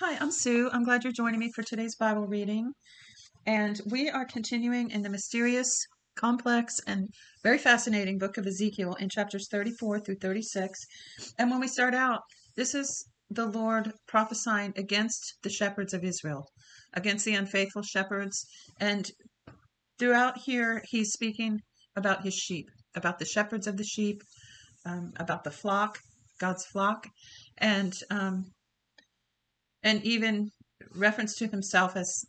Hi, I'm Sue. I'm glad you're joining me for today's Bible reading. And we are continuing in the mysterious, complex, and very fascinating book of Ezekiel in chapters 34 through 36. And when we start out, this is the Lord prophesying against the shepherds of Israel, against the unfaithful shepherds. And throughout here, he's speaking about his sheep, about the shepherds of the sheep, um, about the flock, God's flock. And um, and even reference to himself as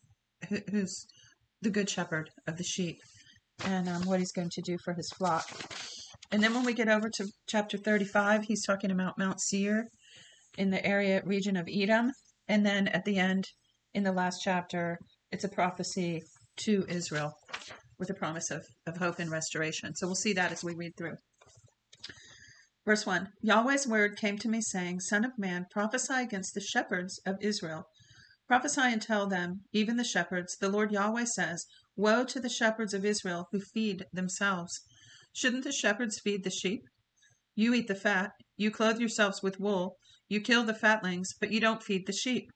who, who's the good shepherd of the sheep and um, what he's going to do for his flock. And then when we get over to chapter 35, he's talking about Mount Seir in the area region of Edom. And then at the end, in the last chapter, it's a prophecy to Israel with a promise of, of hope and restoration. So we'll see that as we read through. Verse 1 Yahweh's word came to me, saying, Son of man, prophesy against the shepherds of Israel. Prophesy and tell them, even the shepherds, the Lord Yahweh says, Woe to the shepherds of Israel who feed themselves. Shouldn't the shepherds feed the sheep? You eat the fat, you clothe yourselves with wool, you kill the fatlings, but you don't feed the sheep.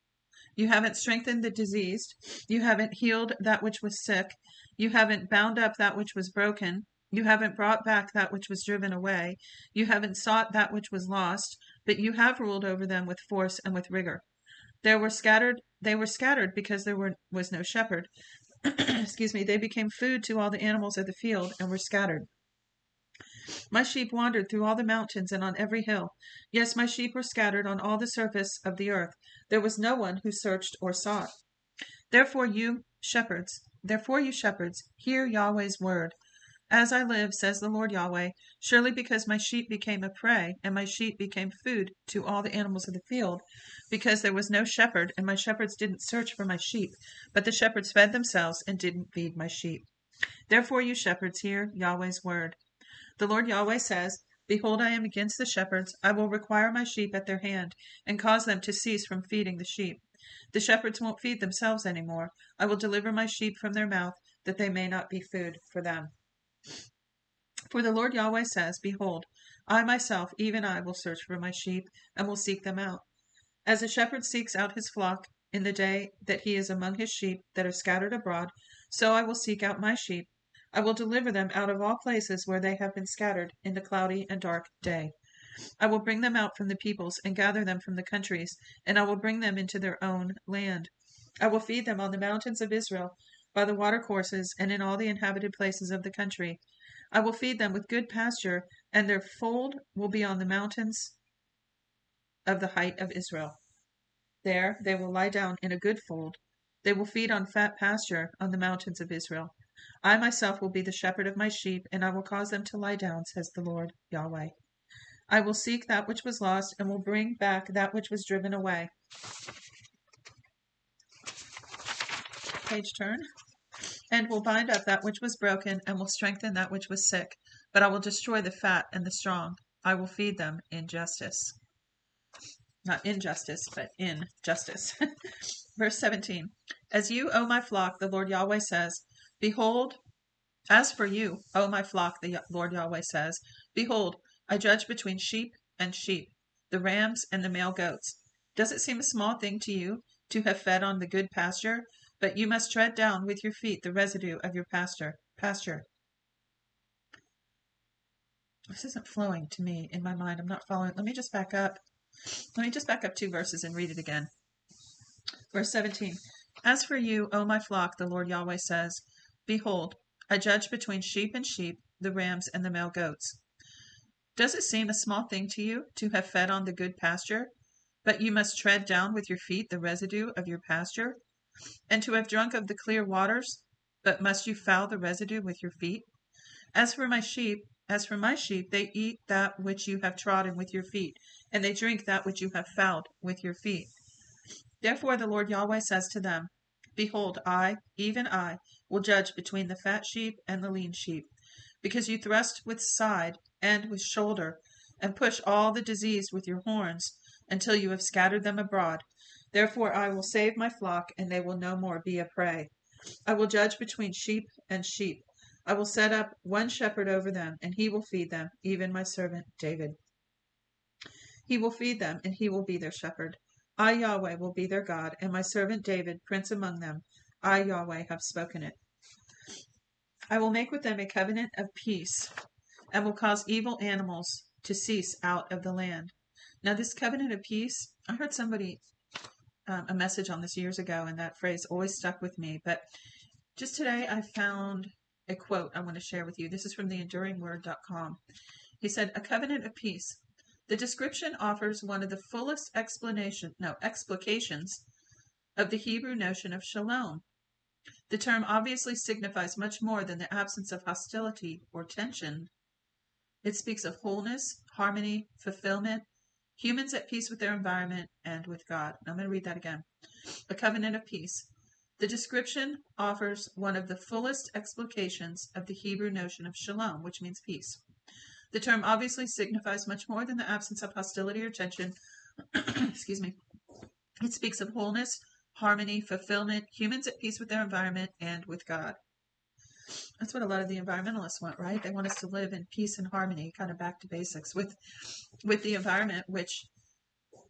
You haven't strengthened the diseased, you haven't healed that which was sick, you haven't bound up that which was broken, you haven't brought back that which was driven away. You haven't sought that which was lost, but you have ruled over them with force and with rigor. There were scattered they were scattered because there were, was no shepherd. Excuse me, they became food to all the animals of the field and were scattered. My sheep wandered through all the mountains and on every hill. Yes, my sheep were scattered on all the surface of the earth. There was no one who searched or sought. Therefore, you shepherds, therefore, you shepherds, hear Yahweh's word. As I live, says the Lord Yahweh, surely because my sheep became a prey, and my sheep became food to all the animals of the field, because there was no shepherd, and my shepherds didn't search for my sheep, but the shepherds fed themselves and didn't feed my sheep. Therefore, you shepherds, hear Yahweh's word. The Lord Yahweh says, Behold, I am against the shepherds. I will require my sheep at their hand, and cause them to cease from feeding the sheep. The shepherds won't feed themselves any more. I will deliver my sheep from their mouth, that they may not be food for them. For the Lord Yahweh says, Behold, I myself, even I, will search for my sheep, and will seek them out. As a shepherd seeks out his flock in the day that he is among his sheep that are scattered abroad, so I will seek out my sheep. I will deliver them out of all places where they have been scattered in the cloudy and dark day. I will bring them out from the peoples and gather them from the countries, and I will bring them into their own land. I will feed them on the mountains of Israel, by the watercourses, and in all the inhabited places of the country. I will feed them with good pasture, and their fold will be on the mountains of the height of Israel. There they will lie down in a good fold. They will feed on fat pasture on the mountains of Israel. I myself will be the shepherd of my sheep, and I will cause them to lie down, says the Lord Yahweh. I will seek that which was lost, and will bring back that which was driven away. Page turn and will bind up that which was broken, and will strengthen that which was sick. But I will destroy the fat and the strong. I will feed them in justice. Not injustice, but in justice. Verse 17 As you, O my flock, the Lord Yahweh says, Behold, as for you, O my flock, the Lord Yahweh says, Behold, I judge between sheep and sheep, the rams and the male goats. Does it seem a small thing to you to have fed on the good pasture but you must tread down with your feet the residue of your pasture. Pasture. This isn't flowing to me in my mind. I'm not following. Let me just back up. Let me just back up two verses and read it again. Verse 17. As for you, O my flock, the Lord Yahweh says, Behold, I judge between sheep and sheep, the rams and the male goats. Does it seem a small thing to you to have fed on the good pasture? But you must tread down with your feet the residue of your pasture? And to have drunk of the clear waters, but must you foul the residue with your feet? As for my sheep, as for my sheep, they eat that which you have trodden with your feet, and they drink that which you have fouled with your feet. Therefore the Lord Yahweh says to them, Behold, I, even I, will judge between the fat sheep and the lean sheep, because you thrust with side and with shoulder, and push all the diseased with your horns, until you have scattered them abroad, Therefore I will save my flock, and they will no more be a prey. I will judge between sheep and sheep. I will set up one shepherd over them, and he will feed them, even my servant David. He will feed them, and he will be their shepherd. I, Yahweh, will be their God, and my servant David, prince among them. I, Yahweh, have spoken it. I will make with them a covenant of peace, and will cause evil animals to cease out of the land. Now, this covenant of peace, I heard somebody um, a message on this years ago, and that phrase always stuck with me. But just today, I found a quote I want to share with you. This is from the enduringword.com. He said, A covenant of peace. The description offers one of the fullest explanation, no, explications of the Hebrew notion of shalom. The term obviously signifies much more than the absence of hostility or tension. It speaks of wholeness, harmony, fulfillment, humans at peace with their environment and with God. I'm going to read that again. A covenant of peace. The description offers one of the fullest explications of the Hebrew notion of shalom, which means peace. The term obviously signifies much more than the absence of hostility or tension. Excuse me. It speaks of wholeness, harmony, fulfillment, humans at peace with their environment and with God. That's what a lot of the environmentalists want, right? They want us to live in peace and harmony, kind of back to basics with with the environment, which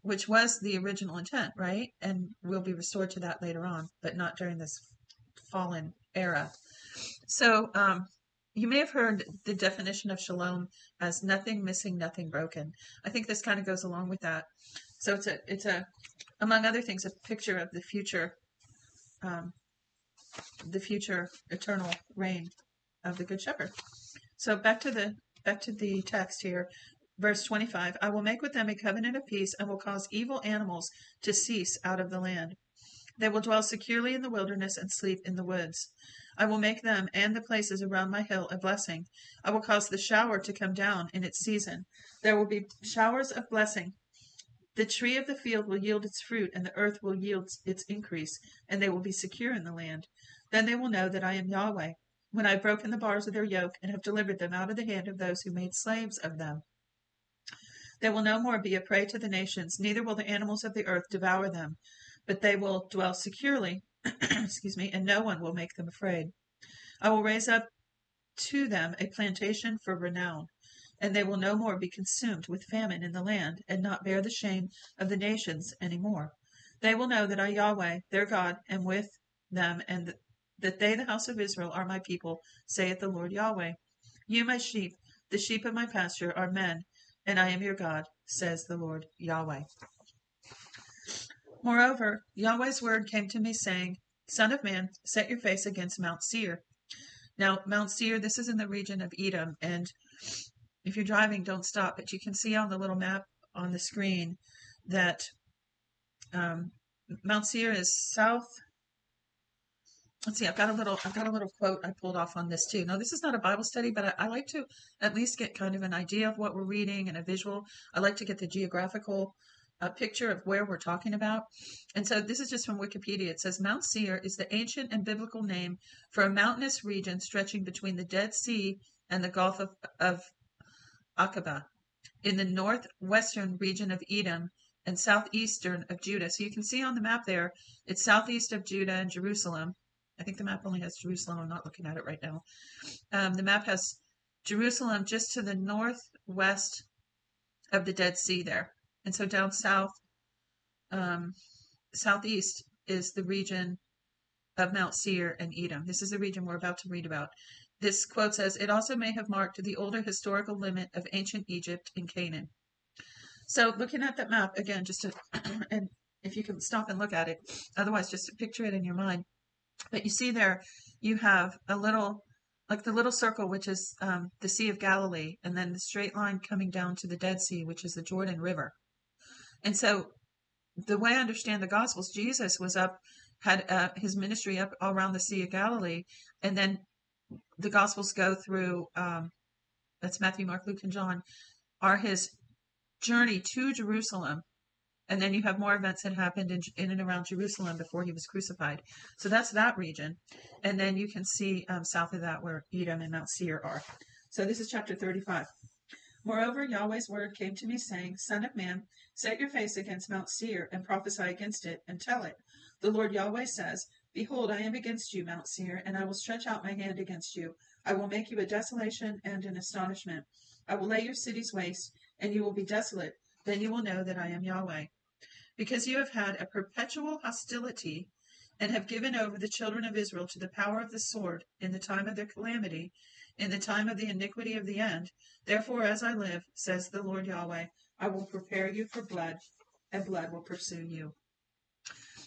which was the original intent, right? And we'll be restored to that later on, but not during this fallen era. So, um, you may have heard the definition of shalom as nothing missing, nothing broken. I think this kind of goes along with that. So it's a, it's a, among other things, a picture of the future, um, the future eternal reign of the Good Shepherd. So back to the back to the text here. Verse 25 I will make with them a covenant of peace and will cause evil animals to cease out of the land. They will dwell securely in the wilderness and sleep in the woods. I will make them and the places around my hill a blessing. I will cause the shower to come down in its season. There will be showers of blessing. The tree of the field will yield its fruit, and the earth will yield its increase, and they will be secure in the land. Then they will know that I am Yahweh, when I have broken the bars of their yoke and have delivered them out of the hand of those who made slaves of them. They will no more be a prey to the nations, neither will the animals of the earth devour them, but they will dwell securely, excuse me, and no one will make them afraid. I will raise up to them a plantation for renown, and they will no more be consumed with famine in the land, and not bear the shame of the nations any more. They will know that I, Yahweh, their God, am with them, and that they, the house of Israel, are my people, saith the Lord Yahweh. You, my sheep, the sheep of my pasture, are men, and I am your God, says the Lord Yahweh. Moreover, Yahweh's word came to me, saying, Son of man, set your face against Mount Seir. Now, Mount Seir, this is in the region of Edom, and if you're driving, don't stop, but you can see on the little map on the screen that um, Mount Seir is south let's see i've got a little i've got a little quote i pulled off on this too. Now this is not a bible study but I, I, like to at least get kind of an idea of what we're reading and a visual. I like to get the geographical uh, picture of where we're talking about. And so this is just from wikipedia. It says mount seir is the ancient and biblical name for a mountainous region stretching between the dead sea and the gulf of, of aqaba in the northwestern region of edom and southeastern of judah. So you can see on the map there it's southeast of judah and jerusalem I think the map only has Jerusalem. I'm not looking at it right now. Um, the map has Jerusalem just to the northwest of the Dead Sea there. And so down south, um, southeast is the region of Mount Seir and Edom. This is the region we're about to read about. This quote says, It also may have marked the older historical limit of ancient Egypt and Canaan. So looking at that map again, just to, and if you can stop and look at it, otherwise just picture it in your mind. But you see there, you have a little, like the little circle, which is um, the Sea of Galilee, and then the straight line coming down to the Dead Sea, which is the Jordan River. And so, the way I understand the Gospels, Jesus was up, had uh, his ministry up all around the Sea of Galilee, and then the Gospels go through. Um, that's Matthew, Mark, Luke, and John, are his journey to Jerusalem and then you have more events that happened in, in and around Jerusalem before he was crucified. So that's that region. And then you can see um, south of that where Edom and Mount Seir are. So this is chapter 35. Moreover, Yahweh's word came to me, saying, Son of man, set your face against Mount Seir, and prophesy against it, and tell it. The Lord Yahweh says, Behold, I am against you, Mount Seir, and I will stretch out my hand against you. I will make you a desolation and an astonishment. I will lay your cities waste, and you will be desolate. Then you will know that I am Yahweh. because you have had a perpetual hostility and have given over the children of Israel to the power of the sword in the time of their calamity, in the time of the iniquity of the end. Therefore, as I live, says the Lord Yahweh, I will prepare you for blood, and blood will pursue you.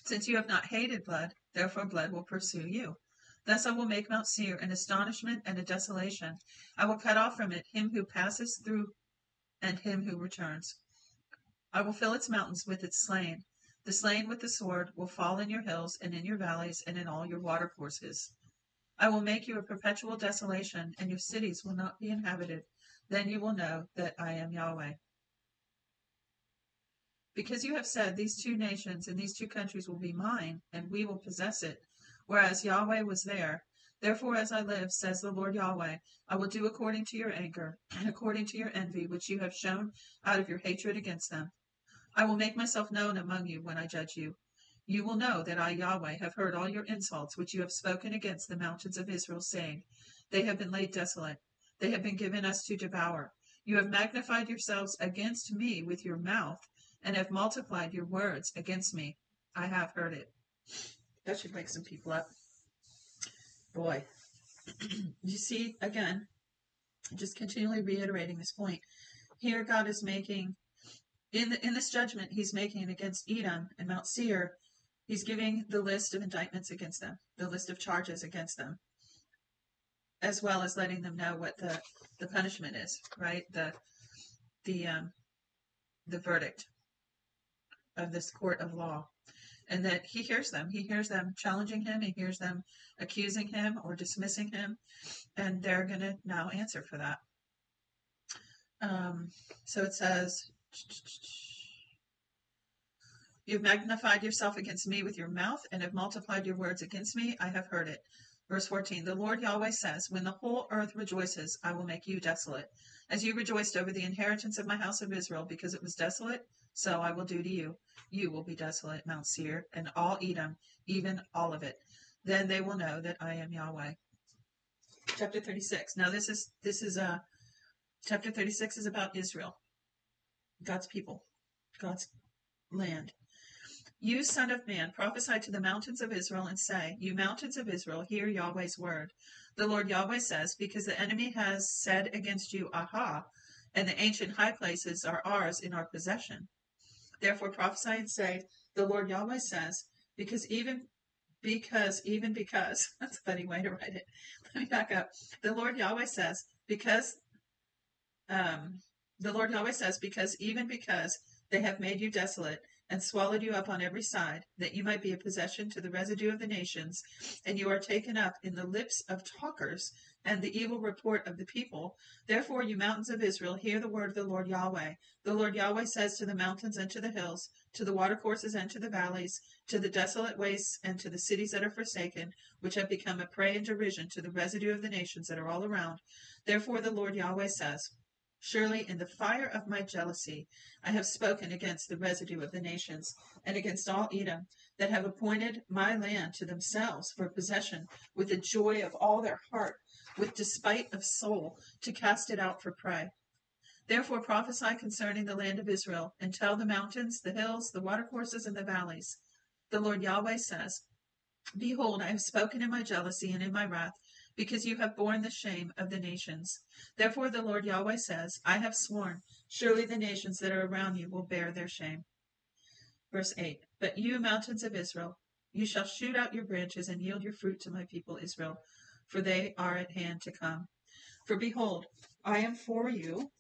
Since you have not hated blood, therefore blood will pursue you. Thus I will make Mount Seir an astonishment and a desolation. I will cut off from it him who passes through and him who returns. I will fill its mountains with its slain. The slain with the sword will fall in your hills and in your valleys and in all your watercourses. I will make you a perpetual desolation, and your cities will not be inhabited. Then you will know that I am Yahweh. Because you have said, These two nations and these two countries will be mine, and we will possess it, whereas Yahweh was there. Therefore, as I live, says the Lord Yahweh, I will do according to your anger, and according to your envy, which you have shown out of your hatred against them. I will make myself known among you when I judge you. You will know that I, Yahweh, have heard all your insults which you have spoken against the mountains of Israel, saying, They have been laid desolate, they have been given us to devour. You have magnified yourselves against me with your mouth, and have multiplied your words against me. I have heard it. That should wake some people up. Boy, you see, again, just continually reiterating this point. Here, God is making in the, in this judgment he's making against Edom and Mount Seir, he's giving the list of indictments against them, the list of charges against them, as well as letting them know what the the punishment is, right? The the um, the verdict of this court of law, and that he hears them. He hears them challenging him. He hears them accusing him or dismissing him, and they're going to now answer for that. Um, so it says You've magnified yourself against me with your mouth and have multiplied your words against me. I have heard it. Verse 14 The Lord Yahweh says, When the whole earth rejoices, I will make you desolate. As you rejoiced over the inheritance of my house of Israel because it was desolate, so I will do to you. You will be desolate, Mount Seir, and all Edom, even all of it. Then they will know that I am Yahweh. Chapter 36. Now this is this is a uh, chapter 36 is about Israel. God's people, God's land. You, son of man, prophesy to the mountains of Israel and say, You mountains of Israel, hear Yahweh's word. The Lord Yahweh says, Because the enemy has said against you, Aha, and the ancient high places are ours in our possession. Therefore prophesy and say, The Lord Yahweh says, Because even because even because that's a funny way to write it. Let me back up. The Lord Yahweh says, because um the Lord Yahweh says, Because even because they have made you desolate and swallowed you up on every side, that you might be a possession to the residue of the nations, and you are taken up in the lips of talkers and the evil report of the people. Therefore, you mountains of Israel, hear the word of the Lord Yahweh. The Lord Yahweh says to the mountains and to the hills, to the watercourses and to the valleys, to the desolate wastes and to the cities that are forsaken, which have become a prey and derision to the residue of the nations that are all around. Therefore, the Lord Yahweh says, Surely in the fire of my jealousy I have spoken against the residue of the nations, and against all Edom, that have appointed my land to themselves for possession, with the joy of all their heart, with despite of soul, to cast it out for prey. Therefore prophesy concerning the land of Israel, and tell the mountains, the hills, the watercourses, and the valleys. The Lord Yahweh says, Behold, I have spoken in my jealousy and in my wrath because you have borne the shame of the nations. Therefore the Lord Yahweh says, I have sworn, surely the nations that are around you will bear their shame. Verse 8 But you, mountains of Israel, you shall shoot out your branches and yield your fruit to my people Israel, for they are at hand to come. For behold, I am for you,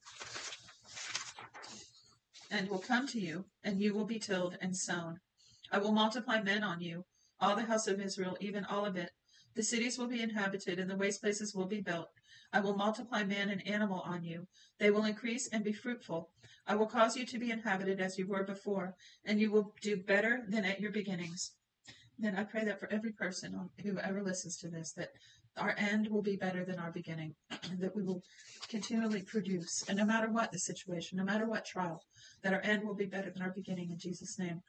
and will come to you, and you will be tilled and sown. I will multiply men on you, all the house of Israel, even all of it, the cities will be inhabited, and the waste places will be built. I will multiply man and animal on you. They will increase and be fruitful. I will cause you to be inhabited as you were before, and you will do better than at your beginnings. Then I pray that for every person who ever listens to this, that our end will be better than our beginning, and that we will continually produce, and no matter what the situation, no matter what trial, that our end will be better than our beginning in Jesus' name.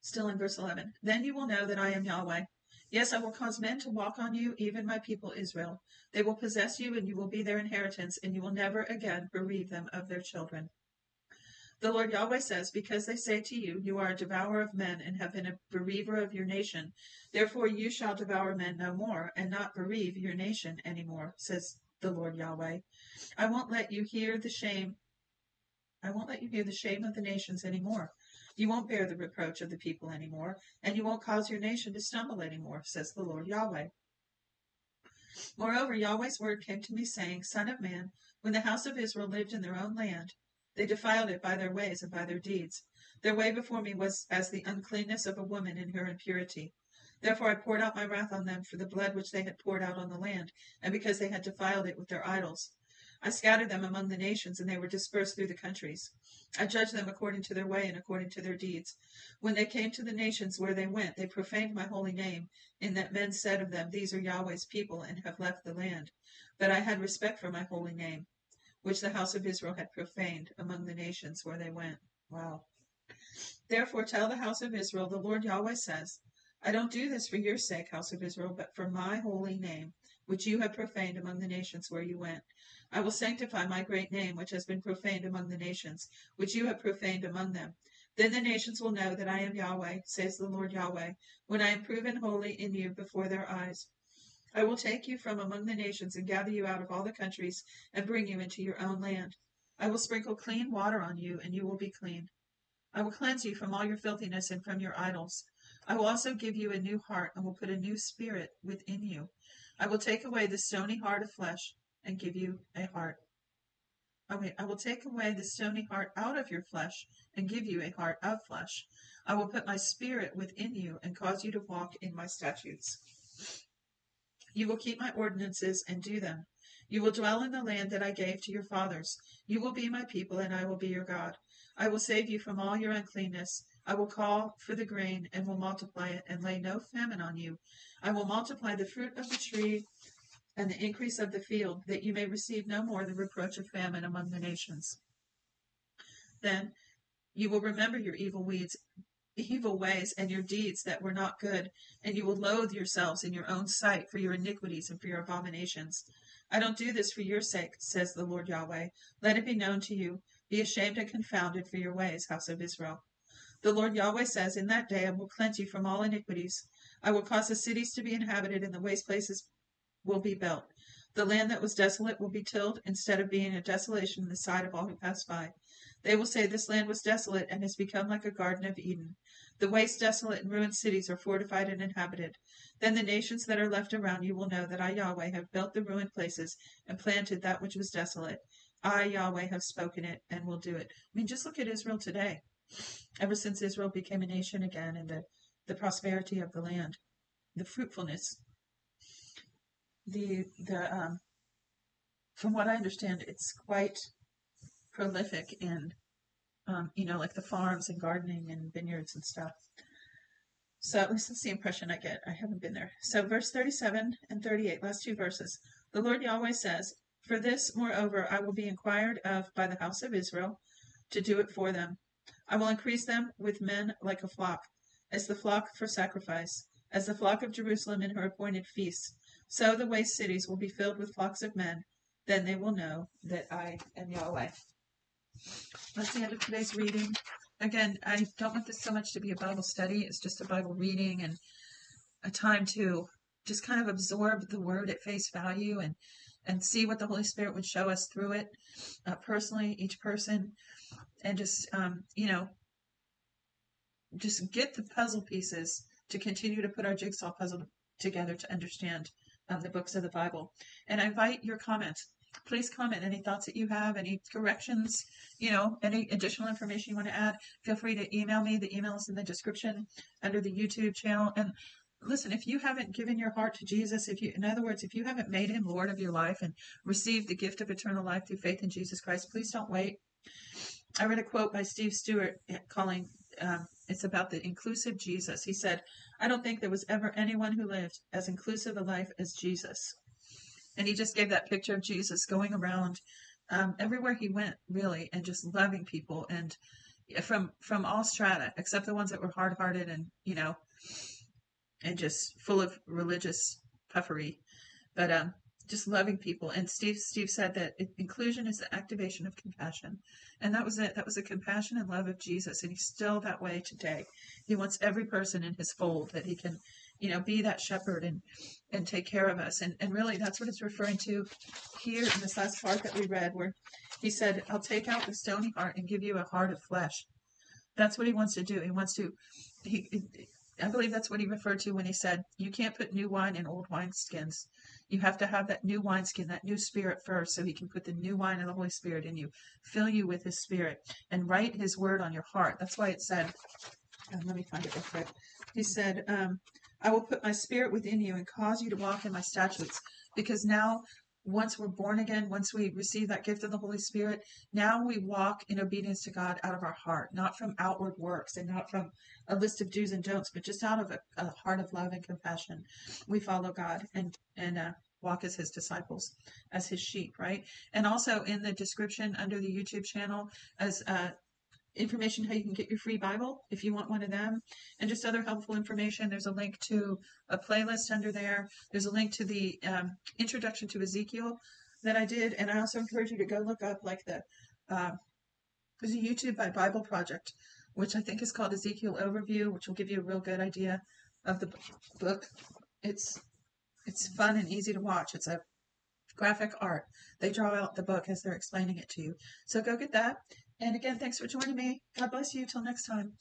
Still in verse 11. Then you will know that I am Yahweh. Yes, I will cause men to walk on you, even my people Israel. They will possess you, and you will be their inheritance, and you will never again bereave them of their children. The Lord Yahweh says, Because they say to you, You are a devourer of men, and have been a bereaver of your nation, therefore you shall devour men no more, and not bereave your nation any more, says the Lord Yahweh. I won't let you hear the shame. I won't let you hear the shame of the nations any more. You won't bear the reproach of the people any more, and you won't cause your nation to stumble any more, says the Lord Yahweh. Moreover, Yahweh's word came to me, saying, Son of man, when the house of Israel lived in their own land, they defiled it by their ways and by their deeds. Their way before me was as the uncleanness of a woman in her impurity. Therefore I poured out my wrath on them for the blood which they had poured out on the land, and because they had defiled it with their idols. I scattered them among the nations, and they were dispersed through the countries. I judged them according to their way and according to their deeds. When they came to the nations where they went, they profaned my holy name, in that men said of them, These are Yahweh's people, and have left the land. But I had respect for my holy name which the house of Israel had profaned among the nations where they went. Wow. Therefore tell the house of Israel, the Lord Yahweh says, I don't do this for your sake, house of Israel, but for my holy name, which you have profaned among the nations where you went. I will sanctify my great name, which has been profaned among the nations, which you have profaned among them. Then the nations will know that I am Yahweh, says the Lord Yahweh, when I am proven holy in you before their eyes. I will take you from among the nations and gather you out of all the countries and bring you into your own land. I will sprinkle clean water on you, and you will be clean. I will cleanse you from all your filthiness and from your idols. I will also give you a new heart and will put a new spirit within you. I will take away the stony heart of flesh and give you a heart. Oh, wait, I will take away the stony heart out of your flesh and give you a heart of flesh. I will put my spirit within you and cause you to walk in my statutes. You will keep my ordinances and do them. You will dwell in the land that I gave to your fathers. You will be my people, and I will be your God. I will save you from all your uncleanness. I will call for the grain and will multiply it, and lay no famine on you. I will multiply the fruit of the tree and the increase of the field, that you may receive no more the reproach of famine among the nations. Then you will remember your evil weeds evil ways and your deeds that were not good, and you will loathe yourselves in your own sight for your iniquities and for your abominations. I don't do this for your sake, says the Lord Yahweh. Let it be known to you. Be ashamed and confounded for your ways, house of Israel. The Lord Yahweh says, In that day I will cleanse you from all iniquities. I will cause the cities to be inhabited, and the waste places will be built. The land that was desolate will be tilled instead of being a desolation in the sight of all who pass by. They will say, This land was desolate and has become like a garden of Eden. The waste, desolate, and ruined cities are fortified and inhabited. Then the nations that are left around you will know that I, Yahweh, have built the ruined places and planted that which was desolate. I, Yahweh, have spoken it and will do it. I mean, just look at Israel today. Ever since Israel became a nation again and the, the prosperity of the land, the fruitfulness, the, the, um, from what I understand, it's quite prolific in um, you know, like the farms and gardening and vineyards and stuff. So at least that's the impression I get. I haven't been there. So verse 37 and 38, last two verses. The Lord Yahweh says, For this, moreover, I will be inquired of by the house of Israel to do it for them. I will increase them with men like a flock, as the flock for sacrifice, as the flock of Jerusalem in her appointed feasts. So the waste cities will be filled with flocks of men. Then they will know that I am Yahweh. That's the end of today's reading. Again, I don't want this so much to be a Bible study. It's just a Bible reading and a time to just kind of absorb the word at face value and and see what the Holy Spirit would show us through it uh, personally, each person, and just um, you know, just get the puzzle pieces to continue to put our jigsaw puzzle together to understand um, the books of the Bible. And I invite your comments please comment any thoughts that you have, any corrections, you know, any additional information you want to add. Feel free to email me. The email is in the description under the YouTube channel. And listen, if you haven't given your heart to Jesus, if you, in other words, if you haven't made him Lord of your life and received the gift of eternal life through faith in Jesus Christ, please don't wait. I read a quote by Steve Stewart calling um, it's about the inclusive Jesus. He said, I don't think there was ever anyone who lived as inclusive a life as Jesus and he just gave that picture of Jesus going around um, everywhere he went, really, and just loving people and from from all strata, except the ones that were hard hearted and you know, and just full of religious puffery. But um, just loving people. And Steve Steve said that inclusion is the activation of compassion, and that was it. That was the compassion and love of Jesus, and he's still that way today. He wants every person in his fold that he can, you know, be that shepherd and and take care of us. And and really, that's what it's referring to here in this last part that we read, where he said, "I'll take out the stony heart and give you a heart of flesh." That's what he wants to do. He wants to. He I believe that's what he referred to when he said, You can't put new wine in old wineskins. You have to have that new wineskin, that new spirit first, so he can put the new wine of the Holy Spirit in you, fill you with his spirit, and write his word on your heart. That's why it said, um, let me find it real quick. He said, um, I will put my spirit within you and cause you to walk in my statutes. Because now once we're born again, once we receive that gift of the Holy Spirit, now we walk in obedience to God out of our heart, not from outward works and not from a list of do's and don'ts, but just out of a, a heart of love and compassion. We follow God and and uh, walk as His disciples, as His sheep, right? And also in the description under the YouTube channel, as uh, information how you can get your free Bible if you want one of them, and just other helpful information. There's a link to a playlist under there. There's a link to the um, introduction to Ezekiel that I did, and I also encourage you to go look up like the uh, there's a YouTube by Bible Project, which I think is called Ezekiel Overview, which will give you a real good idea of the book. It's it's fun and easy to watch. It's a graphic art. They draw out the book as they're explaining it to you. So go get that. And again, thanks for joining me. God bless you. Till next time.